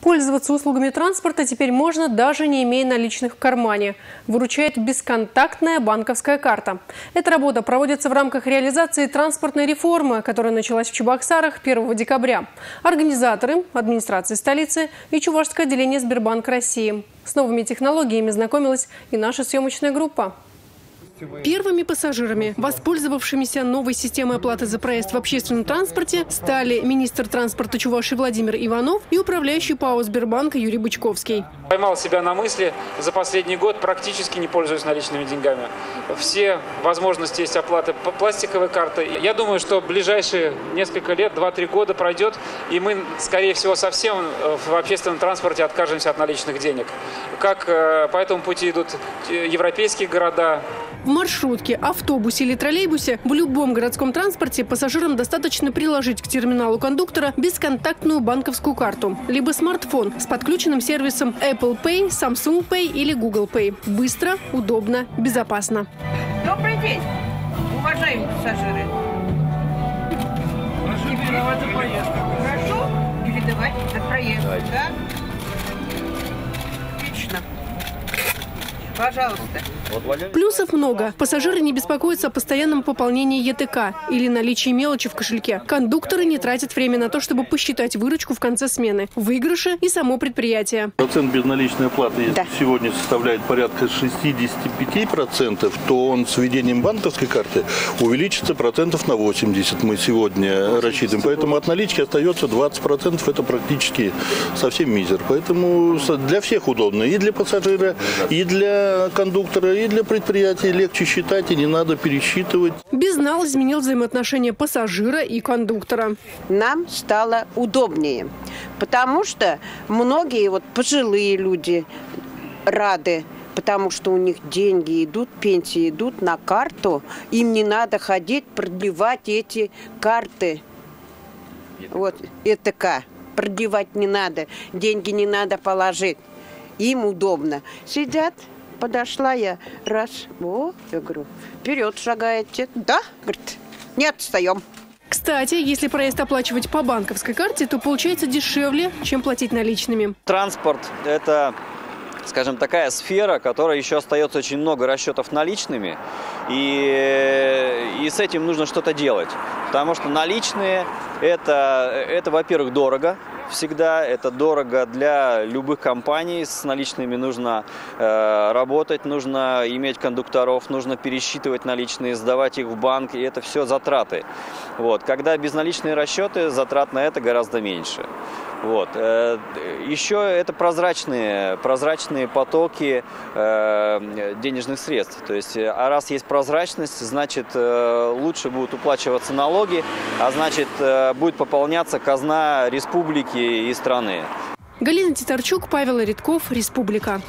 Пользоваться услугами транспорта теперь можно, даже не имея наличных в кармане. Выручает бесконтактная банковская карта. Эта работа проводится в рамках реализации транспортной реформы, которая началась в Чебоксарах 1 декабря. Организаторы – администрации столицы и Чувашское отделение Сбербанк России. С новыми технологиями знакомилась и наша съемочная группа. Первыми пассажирами, воспользовавшимися новой системой оплаты за проезд в общественном транспорте, стали министр транспорта Чуваши Владимир Иванов и управляющий ПАО Сбербанка Юрий Бычковский. Поймал себя на мысли, за последний год практически не пользуюсь наличными деньгами. Все возможности есть оплаты по пластиковой карты. Я думаю, что ближайшие несколько лет, 2-3 года пройдет, и мы, скорее всего, совсем э, в общественном транспорте откажемся от наличных денег. Как э, по этому пути идут э, европейские города, в маршрутке, автобусе или троллейбусе в любом городском транспорте пассажирам достаточно приложить к терминалу кондуктора бесконтактную банковскую карту, либо смартфон с подключенным сервисом Apple Pay, Samsung Pay или Google Pay. Быстро, удобно, безопасно. Добрый день, уважаемые пассажиры. Прошу передавать за поездку. Прошу передавать за проезд. Да? Отлично. Пожалуйста. Плюсов много. Пассажиры не беспокоятся о постоянном пополнении ЕТК или наличии мелочи в кошельке. Кондукторы не тратят время на то, чтобы посчитать выручку в конце смены. Выигрыши и само предприятие. Процент безналичной оплаты да. сегодня составляет порядка 65%, то он с введением банковской карты увеличится процентов на 80 мы сегодня рассчитываем. Поэтому от налички остается 20%, это практически совсем мизер. Поэтому для всех удобно, и для пассажира, и для кондуктора, и для предприятия легче считать, и не надо пересчитывать. Безнал изменил взаимоотношения пассажира и кондуктора. Нам стало удобнее, потому что многие вот пожилые люди рады потому что у них деньги идут, пенсии идут на карту, им не надо ходить, продлевать эти карты. Вот, ЭТК. Продлевать не надо, деньги не надо положить. Им удобно. Сидят, Подошла я, раз, о, я говорю, вперед шагаете. Да, говорит, не отстаем. Кстати, если проезд оплачивать по банковской карте, то получается дешевле, чем платить наличными. Транспорт – это скажем, такая сфера, которая еще остается очень много расчетов наличными, и, и с этим нужно что-то делать. Потому что наличные это, это во-первых, дорого, всегда. Это дорого для любых компаний. С наличными нужно э, работать, нужно иметь кондукторов, нужно пересчитывать наличные, сдавать их в банк, и это все затраты. Вот. Когда безналичные расчеты, затрат на это гораздо меньше. Вот. Э, еще это прозрачные, прозрачные потоки э, денежных средств. То есть, а раз есть прозрачность, значит, э, лучше будут уплачиваться налоги, а значит, будет пополняться казна республики и страны. Галина Титарчук, Павел Редков, Республика.